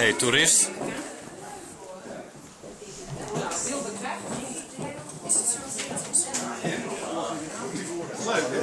hey, toerist. Leuk, hè?